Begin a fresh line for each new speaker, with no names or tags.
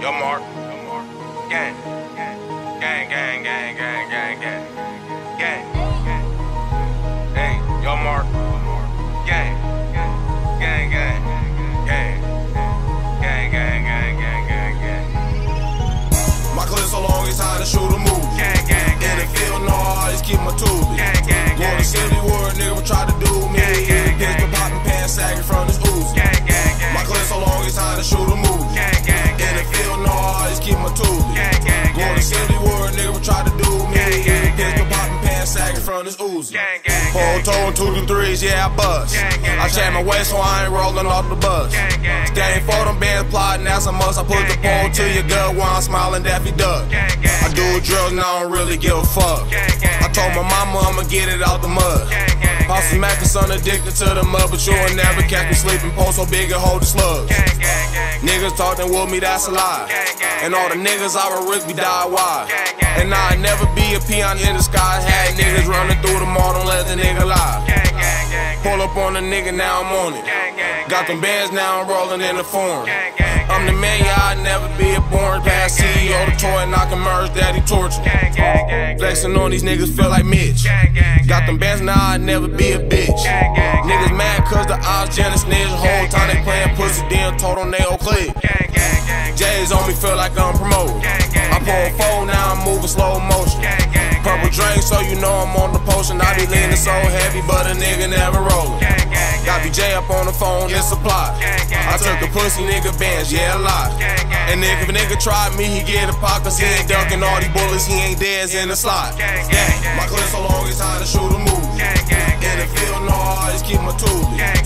Yo, Mark. Yo, Mark. Gang. Gang, gang, gang, gang, gang, gang.
From this Uzi.
Gang, gang,
tone, two to threes, yeah, I bust.
Gang, gang,
I check my waist, so I ain't rolling off the bus.
Gang, gang,
Game for them bands, plotting, that's a must. I put the
Gang,
pole
gang,
to your gut while I'm smiling, Daffy Duck.
Gang, gang,
I do drugs, and I don't really give a fuck.
Gang, gang,
I told my mama I'ma get it out the mud.
Gang, gang,
Posse. Mac, son addicted to the mud, but you will never catch me sleeping. Pole so big and hold the slugs.
Gang, gang, gang.
Niggas talking with me, that's a lie.
Gang, gang,
And all the niggas I we die wide.
Gang, gang,
And I'd never be a peon in the sky. Had niggas running through the mall, don't let the nigga lie. Pull up on the nigga, now I'm on it. Got them bands now, I'm rolling in the form. I'm the man, yeah, I'd never be a born past CEO the toy and I can merge daddy torture. Flexing on these niggas feel like Mitch. Got them bands now, I'd never be a bitch. Niggas mad cause the odds jealous niggas. Whole time they playing pussy, then told on they old clip. J's on me feel like I'm promoted. I pull a four, know I'm on the potion. I be leaning so heavy, but a nigga never
gang,
Got. BJ up on the phone, it's a plot. I took
a
pussy nigga bands, yeah, a lot. And nigga, if a nigga tried me, he get a pop, cause he ain't
gang,
ducking all these bullets, he ain't dead in the slot.
Gang.
My clip so long, it's time to shoot a movie. In the field, no, I always keep my tools.